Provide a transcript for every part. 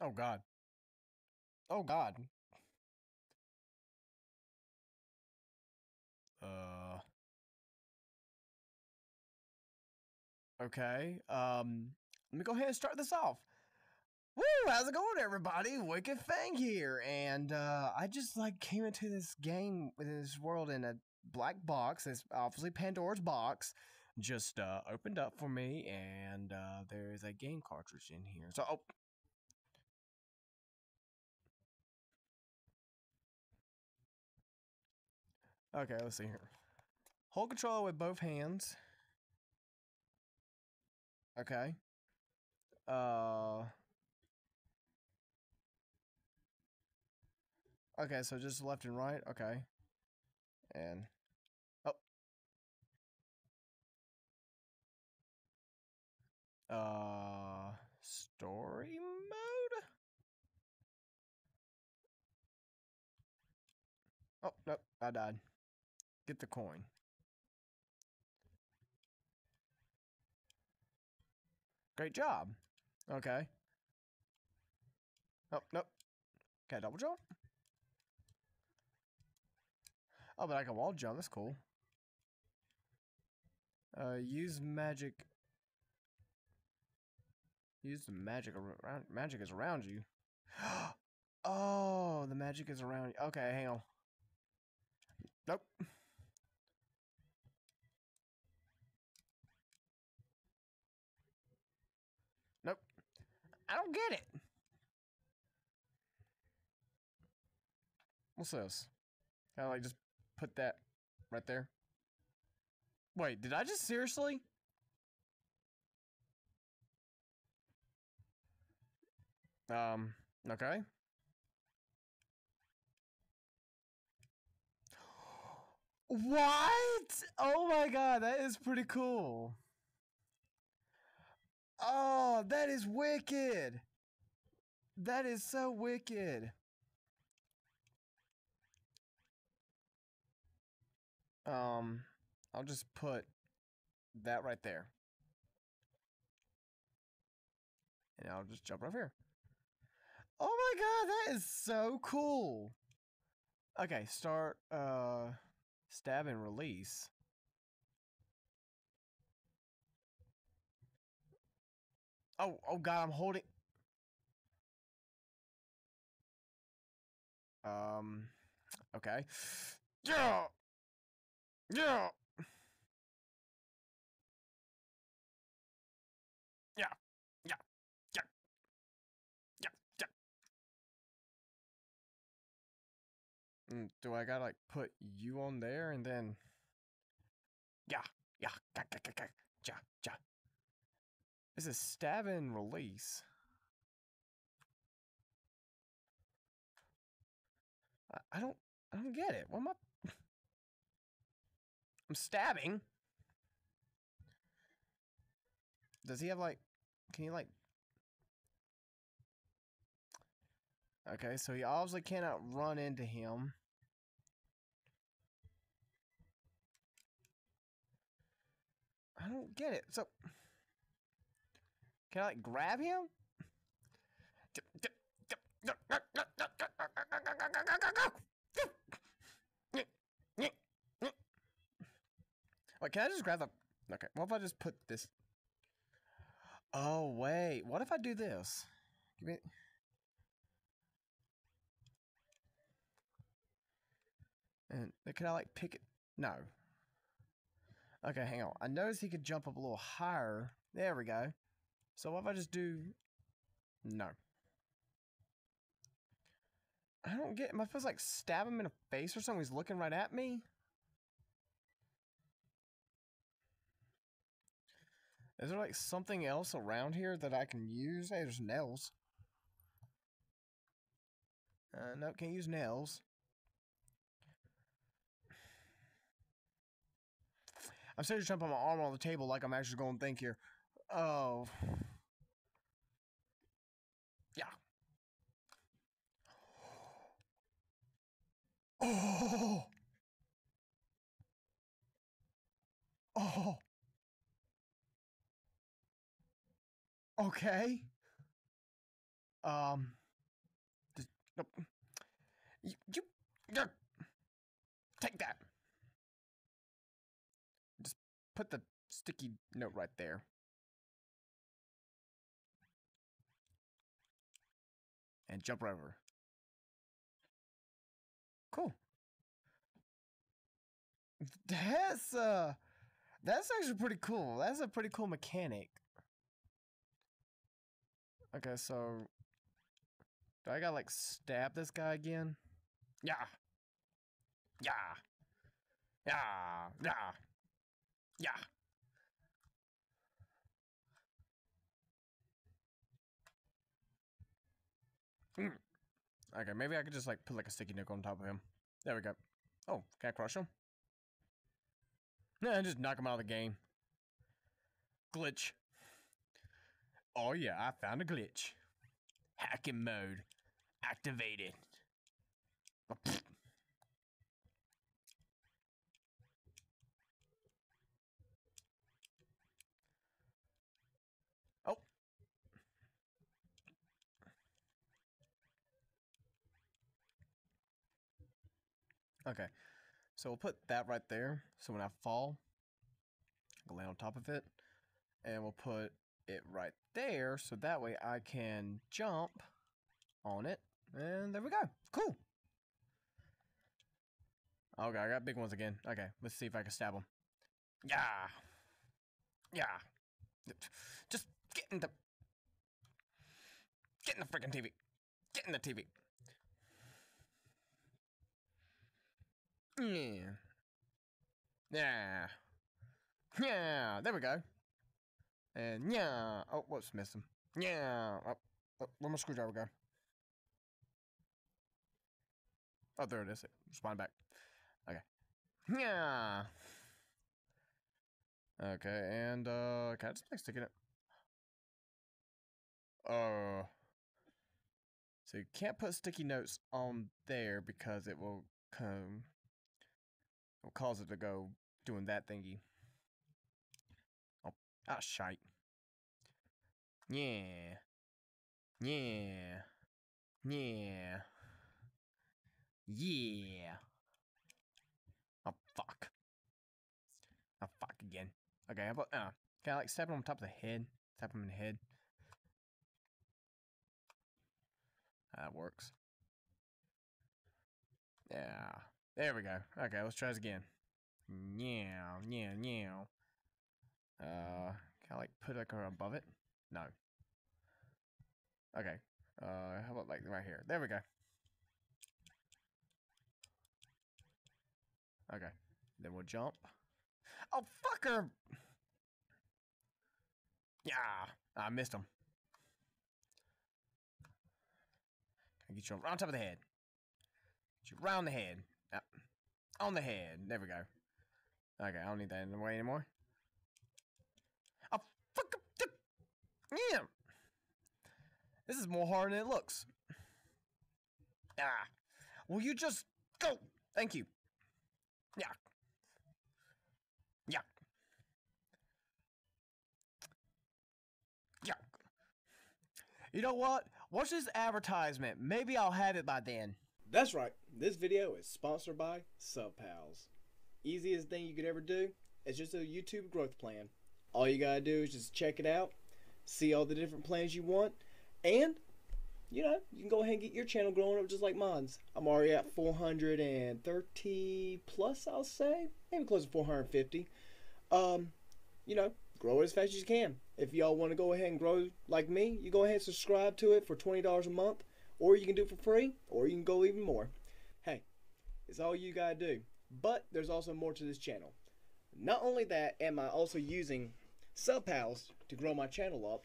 Oh God. Oh God. Uh. Okay. Um. Let me go ahead and start this off. Woo! How's it going, everybody? Wicked Fang here, and uh, I just like came into this game this world in a black box. It's obviously Pandora's box. Just uh, opened up for me, and uh, there is a game cartridge in here. So, oh, Okay, let's see here. Hold control with both hands. Okay. Uh. Okay, so just left and right. Okay. And. Oh. Uh. Story mode? Oh, nope. I died. Get the coin. Great job. Okay. Oh, nope. Okay, double jump? Oh, but I can wall jump. That's cool. Uh, use magic. Use the magic around. Magic is around you. oh, the magic is around you. Okay, hang on. Nope. I don't get it. What's this? Can I like just put that right there? Wait, did I just seriously? Um, okay. What? Oh my god, that is pretty cool. Oh, that is wicked. That is so wicked. Um, I'll just put that right there. And I'll just jump right here. Oh my god, that is so cool. Okay, start uh stab and release. Oh, oh god, I'm holding Um okay. Yeah. Yeah. Yeah. Yeah. Yeah. Yeah. Yeah. Mm, do I gotta like put you on there and then Yeah. Yeah. Ja, ja, ja, ja, ja. This is stab and release. I, I don't I don't get it. What am I I'm stabbing. Does he have like can he like Okay, so he obviously cannot run into him. I don't get it. So can I like grab him? Wait, can I just grab the... Okay, what if I just put this... Oh, wait. What if I do this? Give me... And can I, like, pick it? No. Okay, hang on. I noticed he could jump up a little higher. There we go. So what if I just do... No. I don't get... Am I like, stab him in the face or something? He's looking right at me? Is there like something else around here that I can use? Hey, there's nails. Uh, no, can't use nails. I'm trying to put my arm on the table like I'm actually going to think here. Oh. Yeah. Oh. Oh. Okay. Um. You, you, you, take that. Just put the sticky note right there. And jump right over. Cool. That's uh that's actually pretty cool. That's a pretty cool mechanic. Okay, so do I gotta like stab this guy again? Yeah. Yeah. Yeah. Yeah. Yeah. Mm. Okay, maybe I could just like put like a sticky nickel on top of him. There we go. Oh, can I crush him? Nah, just knock him out of the game. Glitch. Oh yeah, I found a glitch. Hacking mode activated. Oh. Okay. So we'll put that right there. So when I fall, I can land on top of it. And we'll put it right there. So that way I can jump on it. And there we go. Cool. Okay, I got big ones again. Okay, let's see if I can stab them. Yeah. Yeah. Just get in the... Get in the freaking TV. Get in the TV. Yeah. Yeah. Yeah. There we go. And yeah. Oh, what's missing? Yeah. Oh, oh, where my screwdriver go? Oh, there it is. It spawned back. Okay. Yeah. Okay, and uh, can I just like stick it? Uh. So you can't put sticky notes on there because it will come cause it to go doing that thingy. Oh, ah, shite. Yeah. Yeah. Yeah. Yeah. Oh, fuck. Oh, fuck again. Okay, how about, uh, can I, like, step him on top of the head? Tap him in the head. That works. Yeah. There we go. Okay, let's try this again. Yeah, yeah, yeah. Uh, can I like put like her above it? No. Okay. Uh, how about like right here? There we go. Okay. Then we'll jump. Oh, fucker! Yeah, I missed him. I get you on top of the head? Get you around the head. Yep. On the head. There we go. Okay, I don't need that in the way anymore. Oh, fuck up. Yeah. This is more hard than it looks. Ah. Will you just go? Thank you. Yeah. Yeah. Yeah. You know what? Watch this advertisement. Maybe I'll have it by then. That's right. This video is sponsored by SubPals. Easiest thing you could ever do is just a YouTube growth plan. All you gotta do is just check it out, see all the different plans you want, and you know, you can go ahead and get your channel growing up just like mine's. I'm already at 430 plus, I'll say. Maybe close to 450. Um, you know, grow it as fast as you can. If y'all want to go ahead and grow like me, you go ahead and subscribe to it for $20 a month. Or you can do it for free, or you can go even more. Hey, it's all you gotta do. But there's also more to this channel. Not only that, am I also using SubPals to grow my channel up,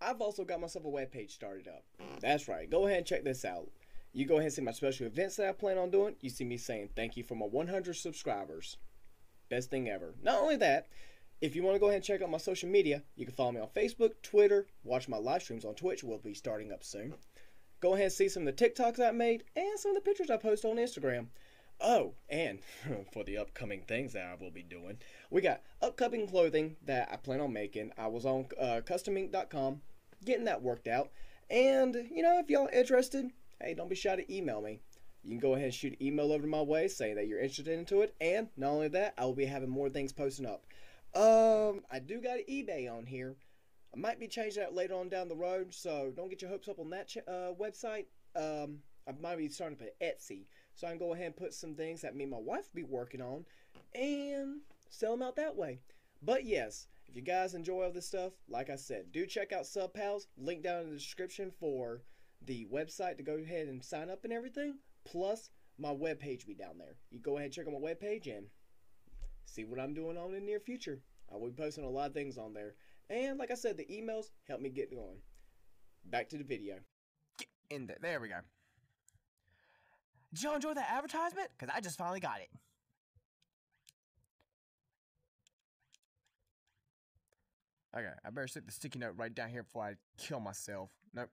I've also got myself a webpage started up. That's right. Go ahead and check this out. You go ahead and see my special events that I plan on doing. You see me saying thank you for my 100 subscribers. Best thing ever. Not only that, if you want to go ahead and check out my social media, you can follow me on Facebook, Twitter, watch my live streams on Twitch. We'll be starting up soon. Go ahead and see some of the TikToks I made and some of the pictures I post on Instagram. Oh, and for the upcoming things that I will be doing, we got upcoming clothing that I plan on making. I was on uh, customink.com getting that worked out. And, you know, if y'all interested, hey, don't be shy to email me. You can go ahead and shoot an email over to my way saying that you're interested into it. And not only that, I will be having more things posting up. Um, I do got eBay on here. I might be changing that later on down the road, so don't get your hopes up on that uh, website. Um, I might be starting put Etsy, so I can go ahead and put some things that me and my wife be working on and sell them out that way. But yes, if you guys enjoy all this stuff, like I said, do check out Sub Pals. Link down in the description for the website to go ahead and sign up and everything. Plus, my webpage be down there. You go ahead and check out my webpage and see what I'm doing on in the near future. I will be posting a lot of things on there. And like I said, the emails help me get going. Back to the video. Get in there. There we go. Did y'all enjoy that advertisement? Because I just finally got it. Okay, I better stick the sticky note right down here before I kill myself. Nope.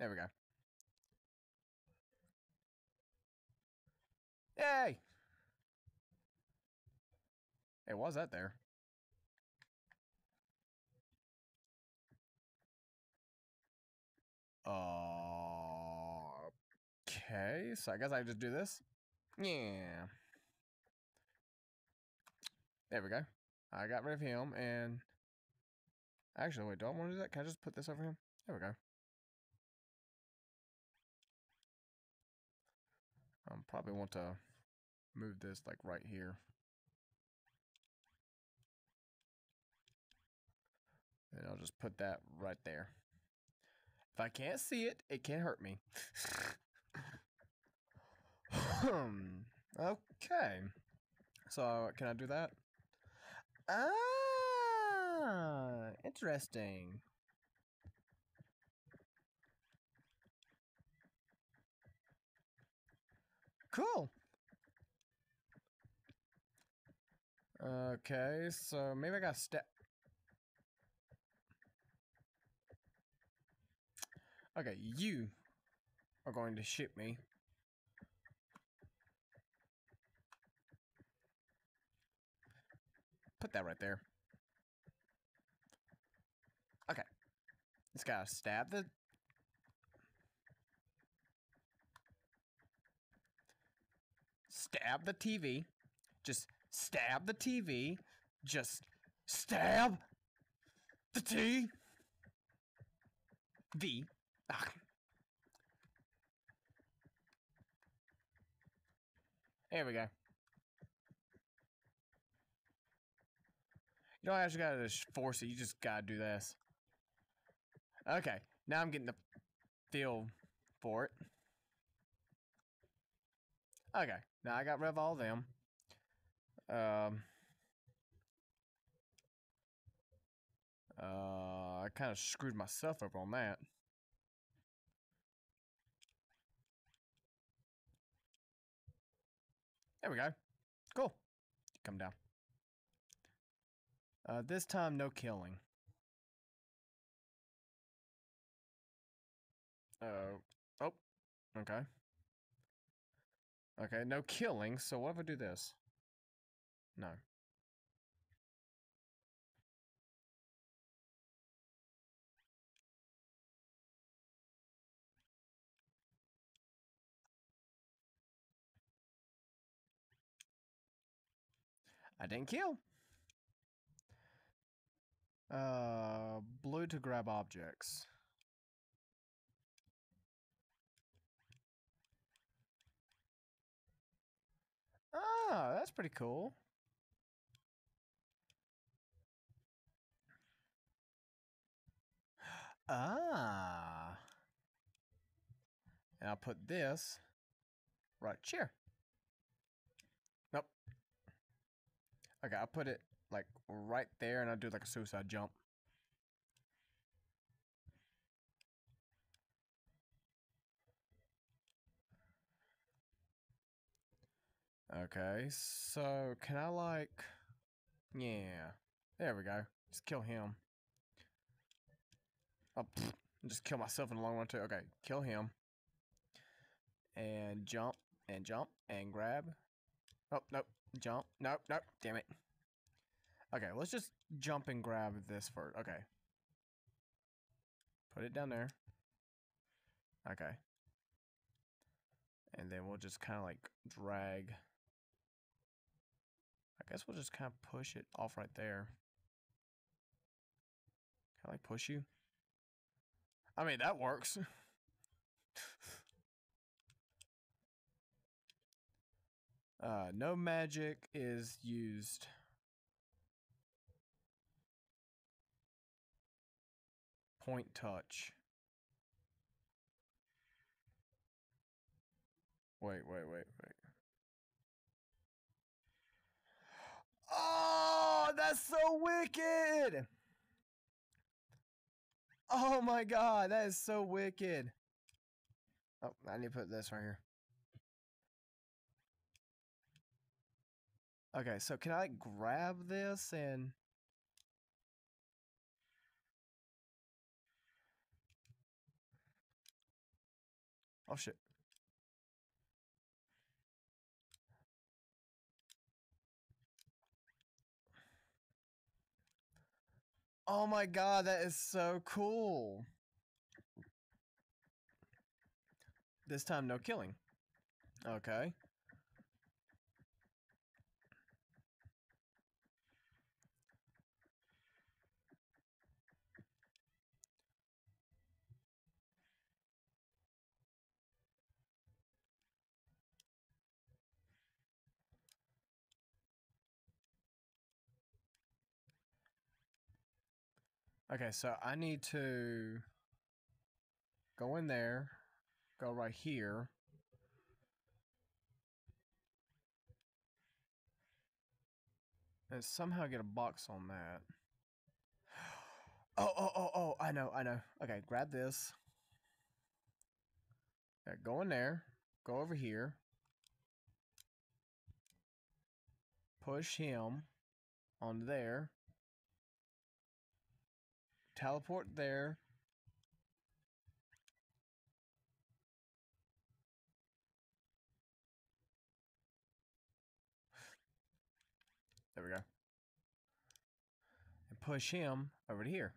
There we go. Yay! Hey, was that there? Uh, okay, so I guess I just do this. Yeah. There we go. I got rid of him, and actually, wait, do I want to do that? Can I just put this over him? There we go. I um, probably want to move this like right here. And I'll just put that right there. If I can't see it, it can't hurt me. okay. So, can I do that? Ah, interesting. Cool. Okay, so maybe I got to step. Okay, you are going to ship me. Put that right there. Okay. Just gotta stab the... Stab the TV. Just stab the TV. Just stab the T. V. Ah. There we go. You don't actually gotta just force it, you just gotta do this. Okay, now I'm getting the feel for it. Okay, now I got rid of all of them. Um, uh, I kind of screwed myself up on that. There we go. Cool. Come down. Uh, this time, no killing. Uh, oh, okay. Okay, no killing, so what if I do this? No. I didn't kill. Uh, blue to grab objects. Ah, that's pretty cool. Ah. And I'll put this right here. Okay, I'll put it like right there and I'll do like a suicide jump. Okay, so can I like, yeah, there we go. Just kill him. Oh, pfft, just kill myself in the long run too. Okay, kill him. And jump, and jump, and grab. Oh, nope, jump, nope, nope, damn it. Okay, let's just jump and grab this first. Okay. Put it down there. Okay. And then we'll just kind of like drag. I guess we'll just kind of push it off right there. Can I like push you? I mean, that works. uh, no magic is used. Point touch. Wait, wait, wait, wait. Oh, that's so wicked! Oh my god, that is so wicked. Oh, I need to put this right here. Okay, so can I like, grab this and Oh shit. Oh my god, that is so cool. This time no killing. Okay. Okay, so I need to go in there, go right here. And somehow get a box on that. Oh, oh, oh, oh, I know, I know. Okay, grab this. Go in there, go over here. Push him on there teleport there. There we go. And push him over to here.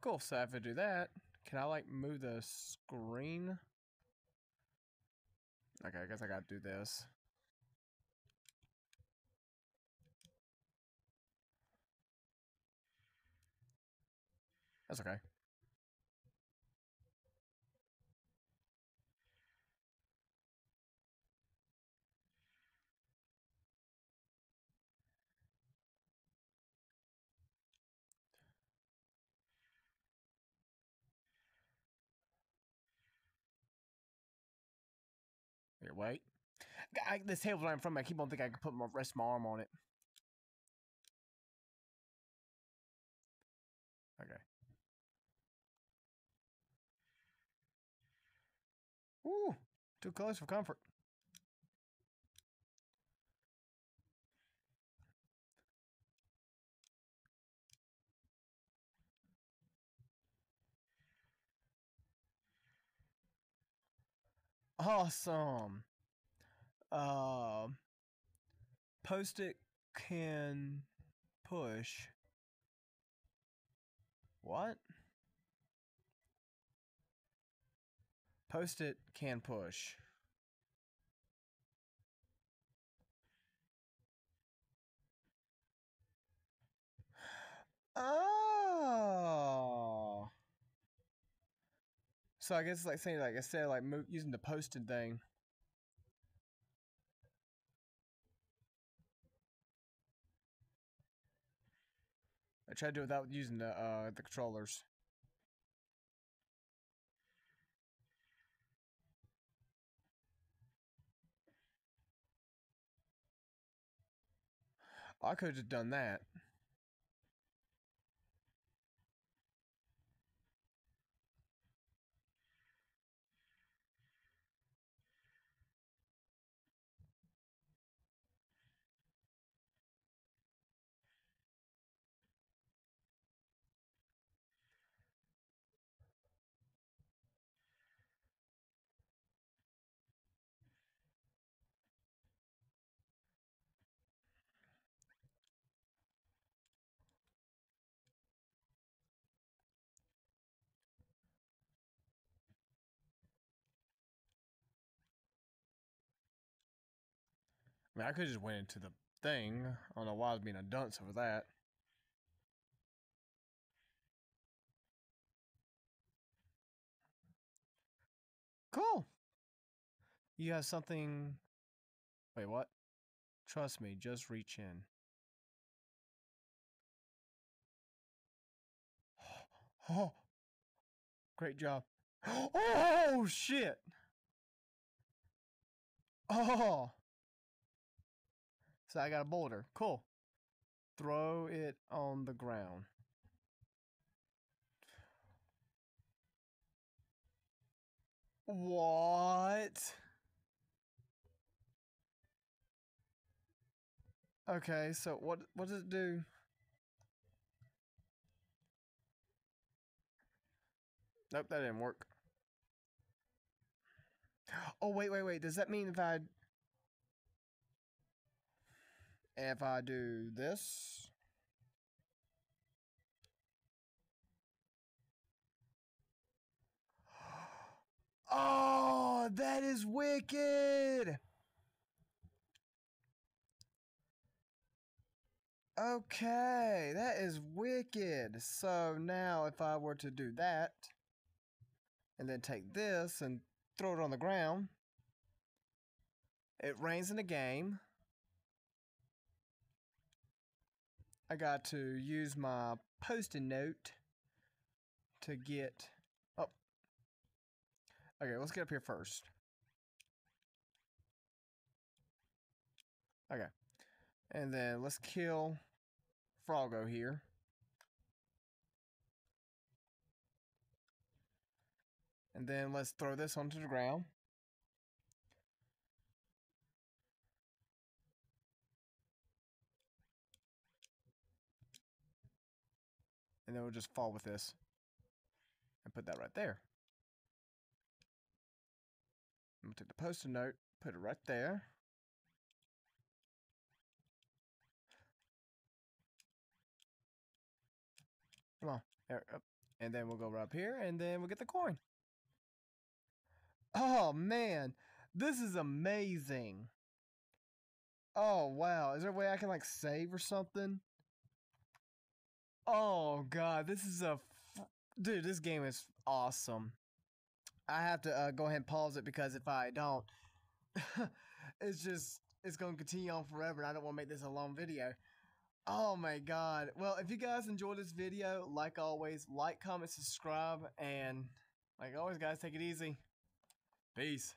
Cool, so if I do that, can I like move the screen? Okay, I guess I gotta do this. That's okay. Here, wait. I, this front of me. I keep on thinking I can put my rest my arm on it. Okay. Ooh, too close for comfort. Awesome. Uh, post it can push. What? Post it can push. Oh. So I guess like saying like instead of like using the posted thing. I tried to do it without using the uh the controllers. I could have done that. I mean, I could just went into the thing. I don't know why I was being a dunce over that. Cool. You have something. Wait, what? Trust me, just reach in. Oh, great job. Oh, shit. Oh. So I got a boulder. Cool. Throw it on the ground. What? Okay, so what what does it do? Nope, that didn't work. Oh wait, wait, wait. Does that mean if I if I do this? Oh, that is wicked. Okay, that is wicked. So now if I were to do that and then take this and throw it on the ground, it rains in the game. I got to use my post-it note to get oh. Okay let's get up here first. Okay and then let's kill Froggo here. And then let's throw this onto the ground and then we'll just fall with this and put that right there. I'm gonna take the post-it note, put it right there. Come on, there, up. and then we'll go right up here, and then we'll get the coin. Oh man, this is amazing. Oh wow, is there a way I can like save or something? Oh god, this is a f- dude. This game is awesome. I have to uh, go ahead and pause it because if I don't, it's just it's going to continue on forever. And I don't want to make this a long video. Oh my god. Well, if you guys enjoyed this video, like always, like, comment, subscribe, and like always, guys, take it easy. Peace.